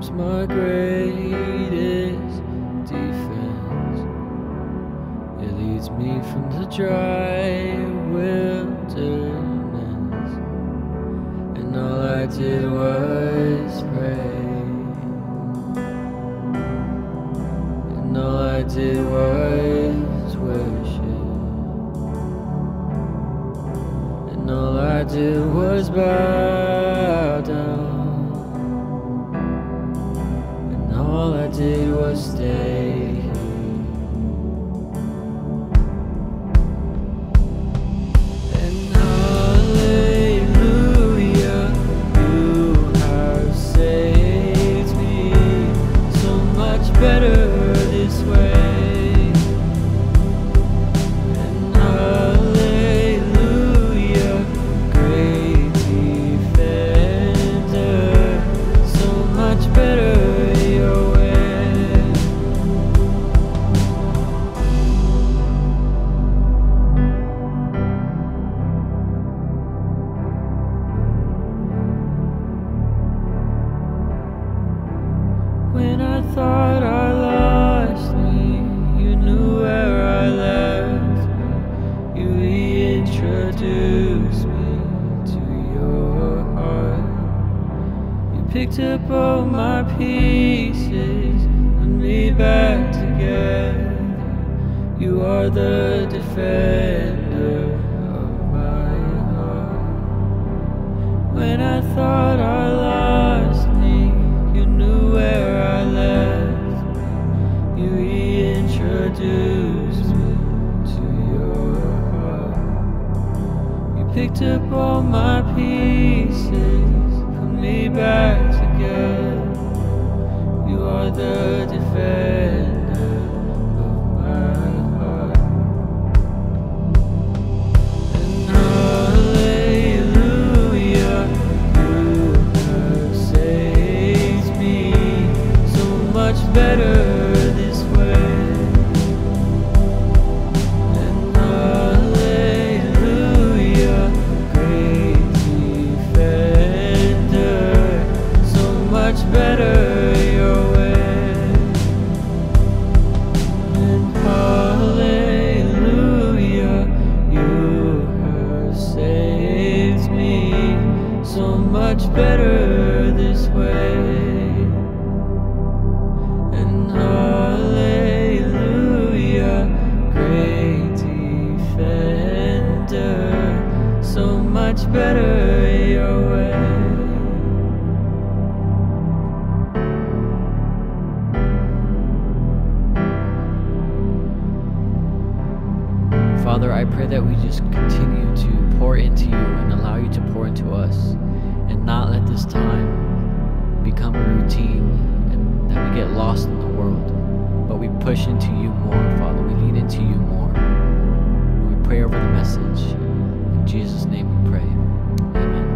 becomes my greatest defense. It leads me from the dry wilderness, and all I did was pray. And all I did was worship. And all I did was bow did was stay here. Back together. You are the defender of my heart. When I thought I lost me, you knew where I left me. You reintroduced me to your heart. You picked up all my pieces, put me back together. Are the defender Father, I pray that we just continue to pour into you and allow you to pour into us and not let this time become a routine and that we get lost in the world. But we push into you more, Father. We lean into you more. We pray over the message. In Jesus' name we pray. Amen.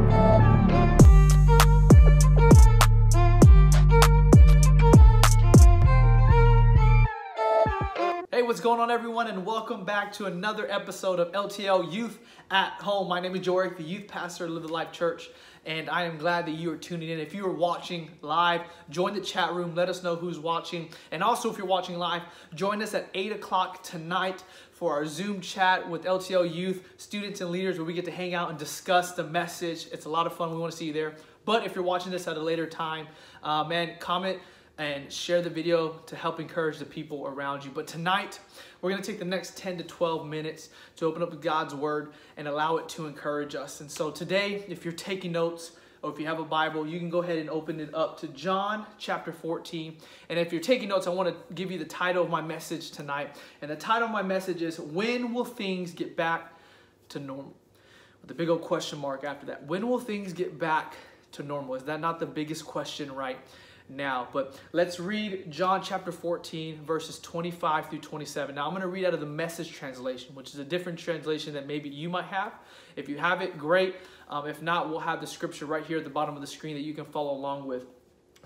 Going on, everyone, and welcome back to another episode of LTL Youth at Home. My name is Jory, the youth pastor of Live the Life Church, and I am glad that you are tuning in. If you are watching live, join the chat room. Let us know who's watching. And also, if you're watching live, join us at 8 o'clock tonight for our Zoom chat with LTL Youth, students, and leaders where we get to hang out and discuss the message. It's a lot of fun. We want to see you there. But if you're watching this at a later time, uh, man, comment and share the video to help encourage the people around you. But tonight, we're going to take the next 10 to 12 minutes to open up God's Word and allow it to encourage us. And so today, if you're taking notes, or if you have a Bible, you can go ahead and open it up to John chapter 14. And if you're taking notes, I want to give you the title of my message tonight. And the title of my message is When Will Things Get Back to Normal? With a big old question mark after that. When will things get back to normal? Is that not the biggest question right now? But let's read John chapter 14, verses 25 through 27. Now I'm going to read out of the message translation, which is a different translation that maybe you might have. If you have it, great. Um, if not, we'll have the scripture right here at the bottom of the screen that you can follow along with.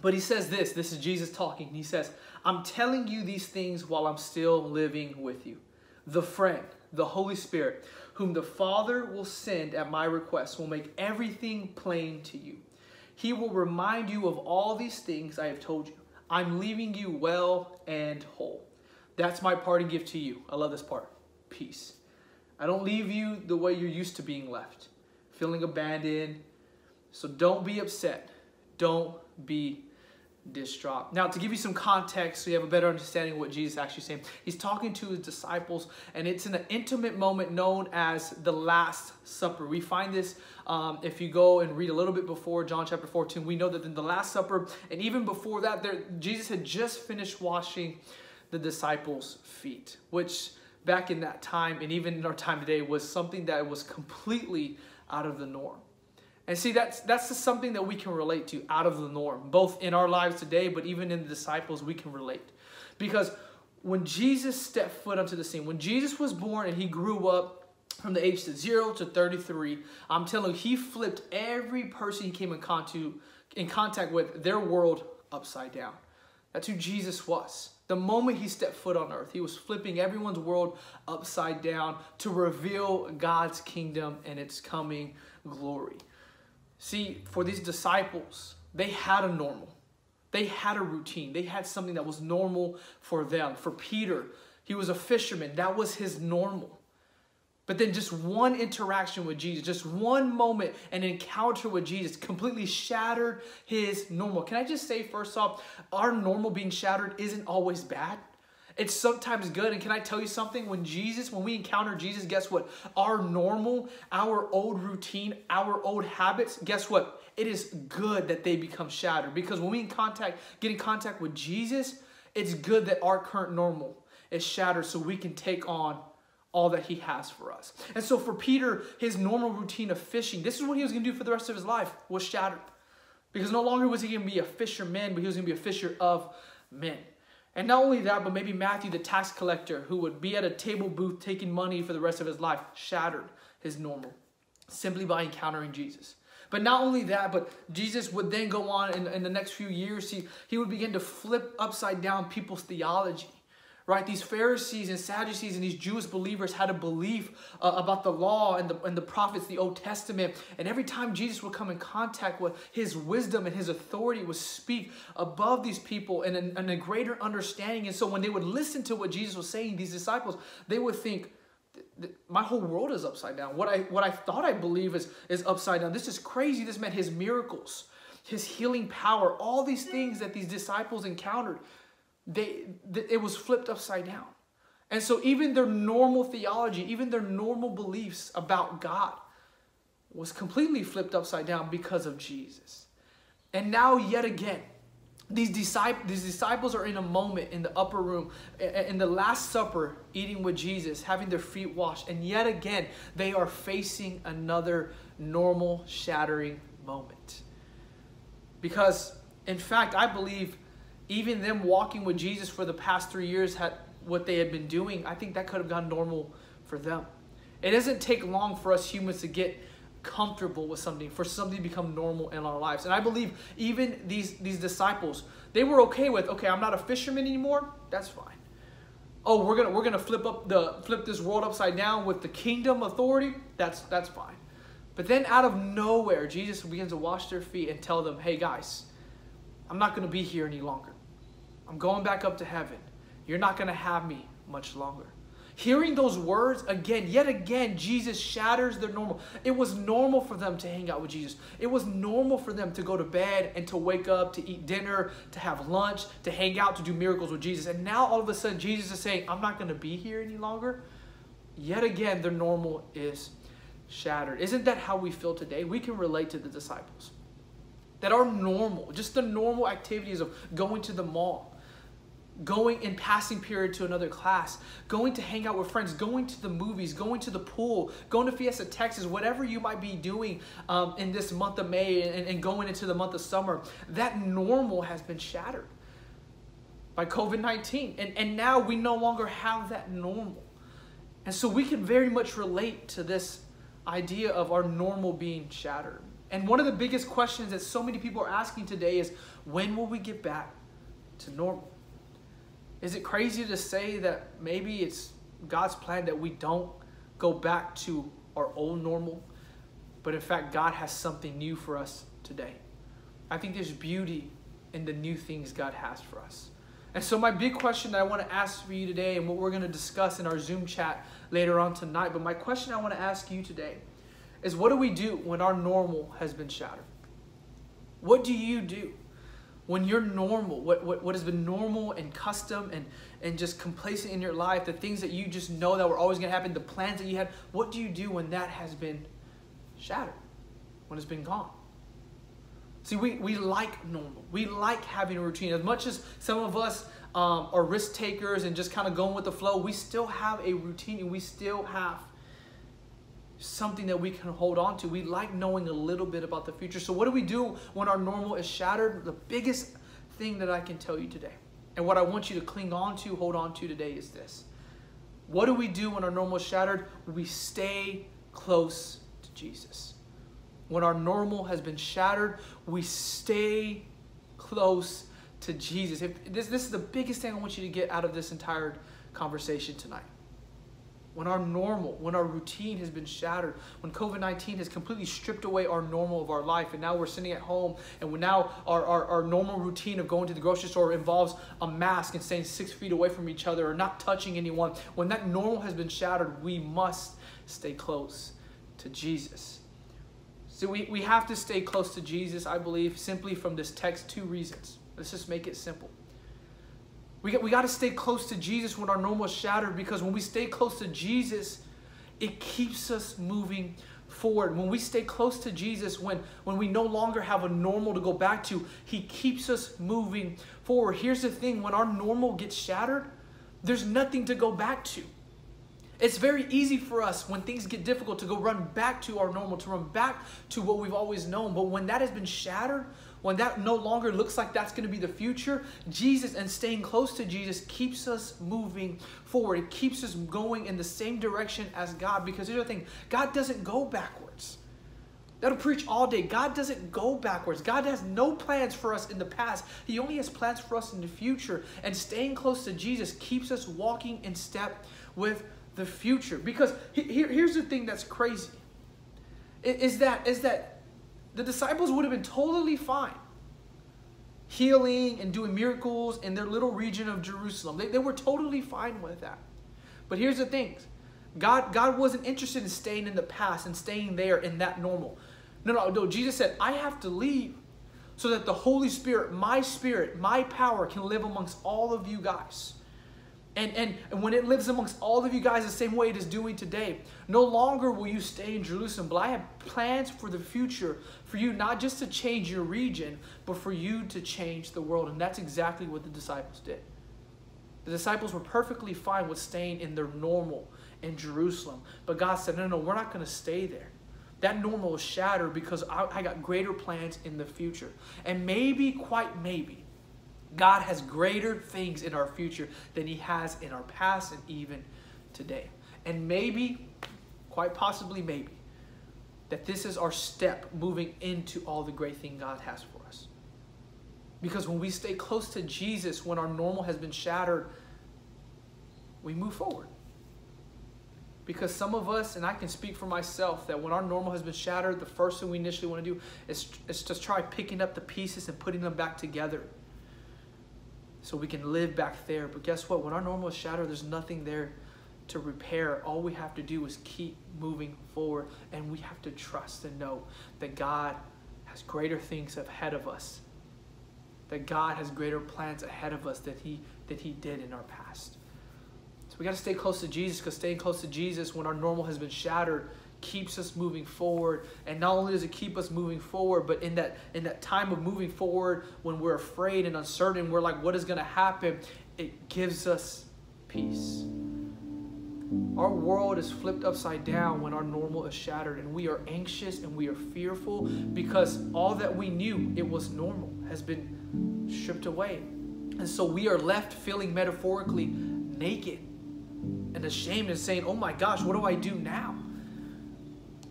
But he says this this is Jesus talking. He says, I'm telling you these things while I'm still living with you. The friend, the Holy Spirit, whom the Father will send at my request, will make everything plain to you. He will remind you of all these things I have told you. I'm leaving you well and whole. That's my parting gift to you. I love this part. Peace. I don't leave you the way you're used to being left, feeling abandoned. So don't be upset. Don't be distraught. Now, to give you some context so you have a better understanding of what Jesus is actually saying, he's talking to his disciples, and it's in an intimate moment known as the Last Supper. We find this um, if you go and read a little bit before John chapter 14. We know that in the Last Supper, and even before that, there, Jesus had just finished washing the disciples' feet, which back in that time, and even in our time today, was something that was completely out of the norm. And see, that's that's just something that we can relate to out of the norm, both in our lives today, but even in the disciples, we can relate. Because when Jesus stepped foot onto the scene, when Jesus was born and he grew up from the age of zero to 33, I'm telling you, he flipped every person he came in contact with, their world upside down. That's who Jesus was. The moment he stepped foot on earth, he was flipping everyone's world upside down to reveal God's kingdom and its coming glory. See, for these disciples, they had a normal. They had a routine. They had something that was normal for them. For Peter, he was a fisherman. That was his normal. But then just one interaction with Jesus, just one moment, an encounter with Jesus completely shattered his normal. Can I just say, first off, our normal being shattered isn't always bad. It's sometimes good. And can I tell you something? When Jesus, when we encounter Jesus, guess what? Our normal, our old routine, our old habits, guess what? It is good that they become shattered. Because when we in contact, get in contact with Jesus, it's good that our current normal is shattered so we can take on all that he has for us. And so for Peter, his normal routine of fishing, this is what he was going to do for the rest of his life, was shattered. Because no longer was he going to be a fisherman, but he was going to be a fisher of men. And not only that, but maybe Matthew, the tax collector, who would be at a table booth taking money for the rest of his life, shattered his normal simply by encountering Jesus. But not only that, but Jesus would then go on in, in the next few years, he, he would begin to flip upside down people's theology right? These Pharisees and Sadducees and these Jewish believers had a belief uh, about the law and the, and the prophets, the Old Testament. And every time Jesus would come in contact with his wisdom and his authority would speak above these people and, and, and a greater understanding. And so when they would listen to what Jesus was saying, these disciples, they would think, my whole world is upside down. What I what I thought I believe is is upside down. This is crazy. This meant his miracles, his healing power, all these things that these disciples encountered they, it was flipped upside down. And so even their normal theology, even their normal beliefs about God was completely flipped upside down because of Jesus. And now yet again, these disciples, these disciples are in a moment in the upper room, in the Last Supper, eating with Jesus, having their feet washed. And yet again, they are facing another normal shattering moment. Because, in fact, I believe even them walking with Jesus for the past three years had what they had been doing, I think that could have gone normal for them. It doesn't take long for us humans to get comfortable with something, for something to become normal in our lives. And I believe even these, these disciples, they were okay with, okay, I'm not a fisherman anymore. That's fine. Oh, we're gonna we're gonna flip up the flip this world upside down with the kingdom authority. That's that's fine. But then out of nowhere, Jesus begins to wash their feet and tell them, hey guys, I'm not gonna be here any longer. I'm going back up to heaven. You're not going to have me much longer. Hearing those words again, yet again, Jesus shatters their normal. It was normal for them to hang out with Jesus. It was normal for them to go to bed and to wake up, to eat dinner, to have lunch, to hang out, to do miracles with Jesus. And now all of a sudden, Jesus is saying, I'm not going to be here any longer. Yet again, their normal is shattered. Isn't that how we feel today? We can relate to the disciples. That are normal, just the normal activities of going to the mall, going in passing period to another class, going to hang out with friends, going to the movies, going to the pool, going to Fiesta, Texas, whatever you might be doing um, in this month of May and, and going into the month of summer, that normal has been shattered by COVID 19. And, and now we no longer have that normal. And so we can very much relate to this idea of our normal being shattered. And one of the biggest questions that so many people are asking today is When will we get back to normal? Is it crazy to say that maybe it's God's plan that we don't go back to our old normal, but in fact, God has something new for us today? I think there's beauty in the new things God has for us. And so, my big question that I want to ask for you today, and what we're going to discuss in our Zoom chat later on tonight, but my question I want to ask you today is what do we do when our normal has been shattered? What do you do when you're normal, what, what, what has been normal and custom and, and just complacent in your life, the things that you just know that were always going to happen, the plans that you had, what do you do when that has been shattered, when it's been gone? See, we, we like normal. We like having a routine. As much as some of us um, are risk takers and just kind of going with the flow, we still have a routine and we still have something that we can hold on to. We like knowing a little bit about the future. So, what do we do when our normal is shattered? The biggest thing that I can tell you today, and what I want you to cling on to, hold on to today, is this. What do we do when our normal is shattered? We stay close to Jesus. When our normal has been shattered, we stay close to Jesus. If this, this is the biggest thing I want you to get out of this entire conversation tonight when our normal, when our routine has been shattered, when COVID 19 has completely stripped away our normal of our life, and now we're sitting at home, and now our, our, our normal routine of going to the grocery store involves a mask and staying six feet away from each other or not touching anyone. When that normal has been shattered, we must stay close to Jesus. So we, we have to stay close to Jesus, I believe, simply from this text, two reasons. Let's just make it simple. We got, we got to stay close to Jesus when our normal is shattered because when we stay close to Jesus, it keeps us moving forward. When we stay close to Jesus, when, when we no longer have a normal to go back to, He keeps us moving forward. Here's the thing when our normal gets shattered, there's nothing to go back to. It's very easy for us when things get difficult to go run back to our normal, to run back to what we've always known. But when that has been shattered, when that no longer looks like that's going to be the future, Jesus and staying close to Jesus keeps us moving forward. It keeps us going in the same direction as God. Because here's the thing God doesn't go backwards. That'll preach all day. God doesn't go backwards. God has no plans for us in the past. He only has plans for us in the future. And staying close to Jesus keeps us walking in step with the future. Because here, here's the thing that's crazy. Is that is that the disciples would have been totally fine healing and doing miracles in their little region of Jerusalem. They, they were totally fine with that. But here's the thing God, God wasn't interested in staying in the past and staying there in that normal. No, no, no. Jesus said, I have to leave so that the Holy Spirit, my spirit, my power can live amongst all of you guys. And, and, and when it lives amongst all of you guys the same way it is doing today, no longer will you stay in Jerusalem, but I have plans for the future for you not just to change your region, but for you to change the world. And that's exactly what the disciples did. The disciples were perfectly fine with staying in their normal in Jerusalem. But God said, no, no, no we're not going to stay there. That normal is shattered because I, I got greater plans in the future. And maybe, quite maybe, God has greater things in our future than He has in our past and even today. And maybe, quite possibly, maybe, that this is our step moving into all the great thing God has for us. Because when we stay close to Jesus, when our normal has been shattered, we move forward. Because some of us, and I can speak for myself, that when our normal has been shattered, the first thing we initially want to do is, is just try picking up the pieces and putting them back together so we can live back there. But guess what? When our normal is shattered, there's nothing there to repair. All we have to do is keep moving forward, and we have to trust and know that God has greater things ahead of us. That God has greater plans ahead of us than He that He did in our past. So we got to stay close to Jesus because staying close to Jesus when our normal has been shattered keeps us moving forward. And not only does it keep us moving forward but in that in that time of moving forward when we're afraid and uncertain we're like what is going to happen? It gives us peace. Our world is flipped upside down when our normal is shattered and we are anxious and we are fearful because all that we knew it was normal has been stripped away. And so we are left feeling metaphorically naked and ashamed and saying oh my gosh what do i do now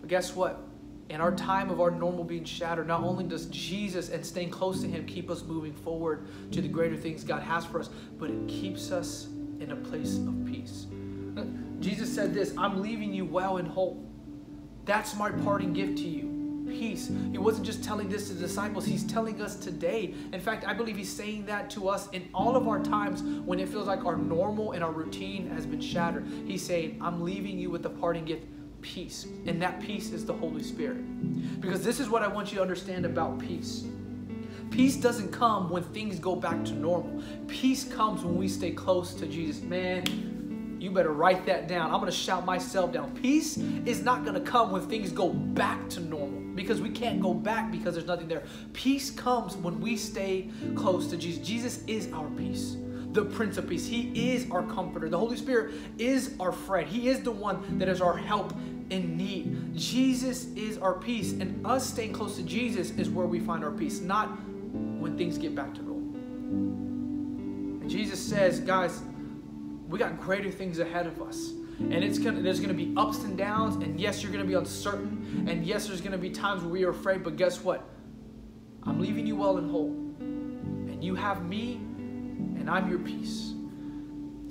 but guess what? in our time of our normal being shattered, not only does Jesus and staying close to Him keep us moving forward to the greater things God has for us, but it keeps us in a place of peace. Jesus said this I'm leaving you well and whole. That's my parting gift to you peace. He wasn't just telling this to the disciples, he's telling us today. In fact, I believe he's saying that to us in all of our times when it feels like our normal and our routine has been shattered. He's saying, I'm leaving you with the parting gift peace. And that peace is the Holy Spirit. Because this is what I want you to understand about peace. Peace doesn't come when things go back to normal. Peace comes when we stay close to Jesus. Man, you better write that down. I'm going to shout myself down. Peace is not going to come when things go back to normal because we can't go back because there's nothing there. Peace comes when we stay close to Jesus. Jesus is our peace the Prince of Peace. He is our comforter. The Holy Spirit is our friend. He is the one that is our help in need. Jesus is our peace, and us staying close to Jesus is where we find our peace, not when things get back to normal. And Jesus says, guys, we got greater things ahead of us. And it's gonna there's gonna be ups and downs, and yes, you're gonna be uncertain, and yes, there's gonna be times where we are afraid, but guess what? I'm leaving you well and whole. And you have me, and I'm your peace.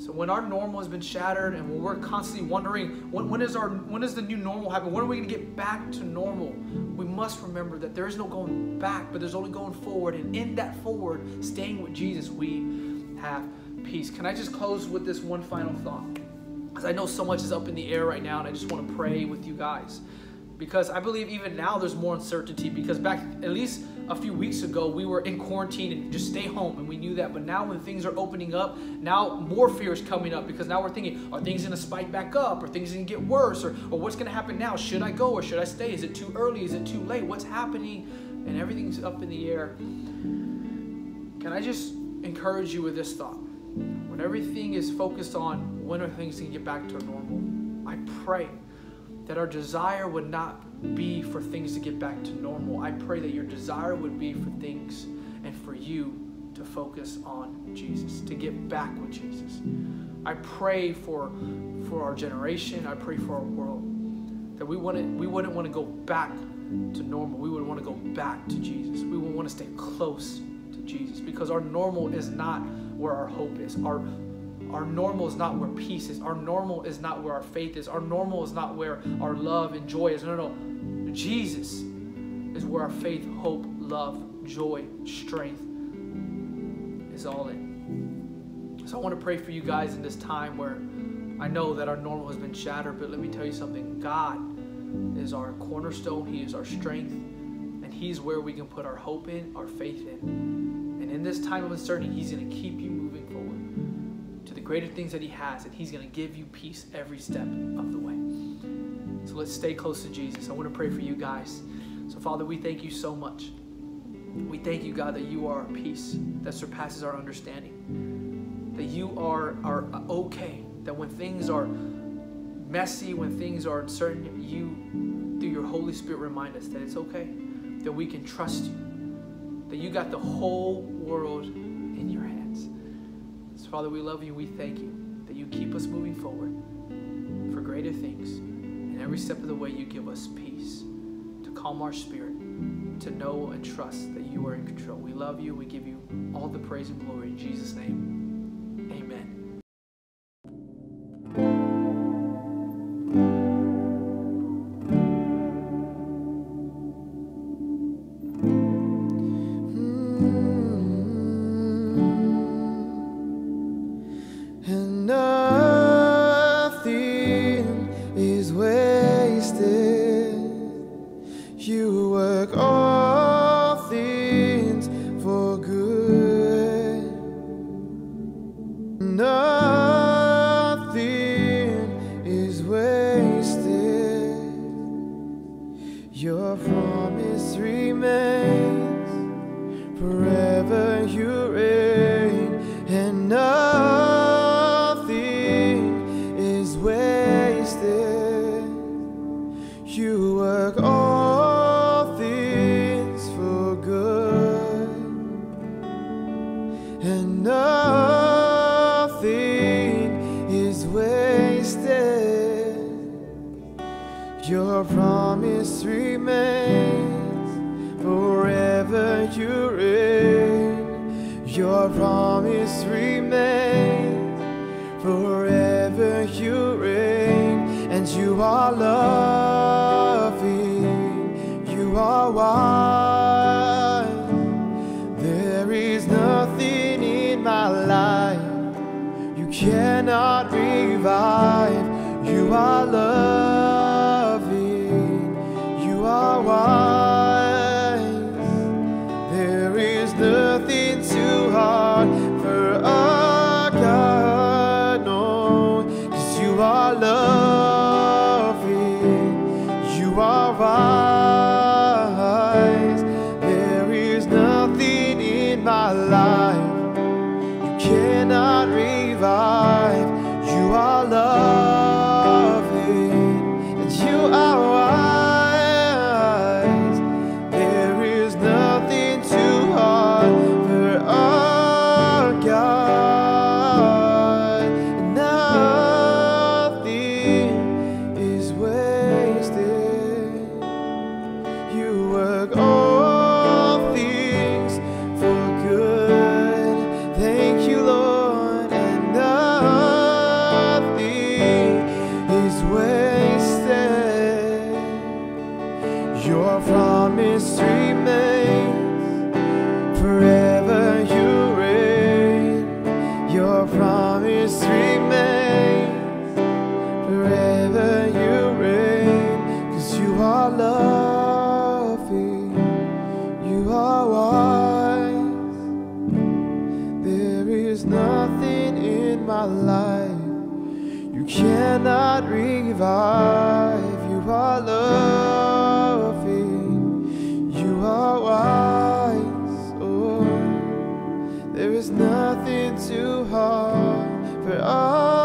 So when our normal has been shattered and when we're constantly wondering when, when is our when is the new normal happen? When are we gonna get back to normal? We must remember that there is no going back, but there's only going forward. And in that forward, staying with Jesus, we have peace. Can I just close with this one final thought? Because I know so much is up in the air right now, and I just want to pray with you guys because I believe even now there's more uncertainty because back at least a few weeks ago we were in quarantine and just stay home and we knew that. But now when things are opening up now more fear is coming up because now we're thinking are things to spike back up? Or things to get worse? Or, or what's going to happen now? Should I go or should I stay? Is it too early? Is it too late? What's happening? And everything's up in the air. Can I just encourage you with this thought? When everything is focused on when are things going to get back to normal I pray that our desire would not be for things to get back to normal. I pray that your desire would be for things and for you to focus on Jesus, to get back with Jesus. I pray for for our generation, I pray for our world that we wouldn't we wouldn't want to go back to normal. We would want to go back to Jesus. We would want to stay close to Jesus because our normal is not where our hope is. Our our normal is not where peace is. Our normal is not where our faith is. Our normal is not where our love and joy is. No, no, no. Jesus is where our faith, hope, love, joy, strength is all in. So I want to pray for you guys in this time where I know that our normal has been shattered, but let me tell you something. God is our cornerstone, He is our strength, and He's where we can put our hope in, our faith in. And in this time of uncertainty, He's going to keep you greater things that He has, and He's going to give you peace every step of the way. So let's stay close to Jesus. I want to pray for you guys. So, Father, we thank you so much. We thank you, God, that you are our peace that surpasses our understanding. That you are, are okay. That when things are messy, when things are uncertain, you, through your Holy Spirit, remind us that it's okay. That we can trust you. That you got the whole world Father, we love you. We thank you that you keep us moving forward for greater things. And every step of the way, you give us peace to calm our spirit, to know and trust that you are in control. We love you. We give you all the praise and glory in Jesus' name. Your promise loving. You are wise. There is nothing in my life you cannot revive. You are loving. You are wise. Oh, there is nothing too hard for our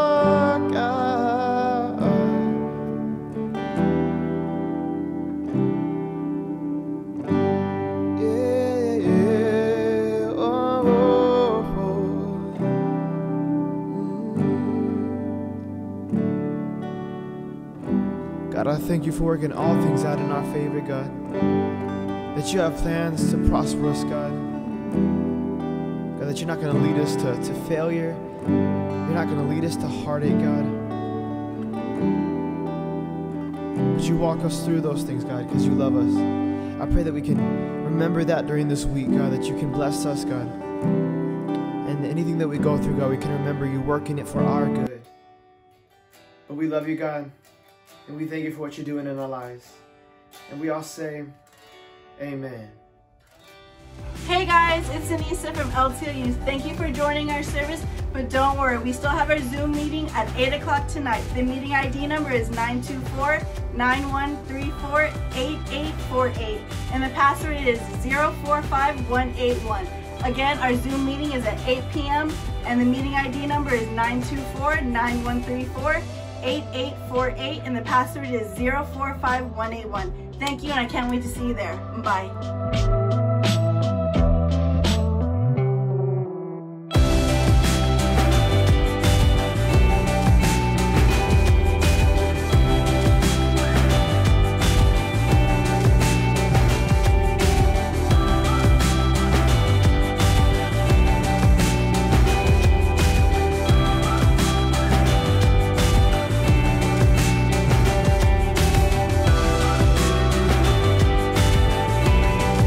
thank you for working all things out in our favor, God. That you have plans to prosper us, God. God, that you're not going to lead us to, to failure. You're not going to lead us to heartache, God. But you walk us through those things, God, because you love us. I pray that we can remember that during this week, God, that you can bless us, God. And anything that we go through, God, we can remember you working it for our good. But we love you, God, and we thank you for what you're doing in our lives. And we all say, Amen. Hey guys, it's Anissa from Youth. Thank you for joining our service, but don't worry, we still have our Zoom meeting at 8 o'clock tonight. The meeting ID number is 924-9134-8848, and the password is 045181. Again, our Zoom meeting is at 8 p.m., and the meeting ID number is 924-9134-8848, and the password is 045181. Thank you, and I can't wait to see you there. Bye.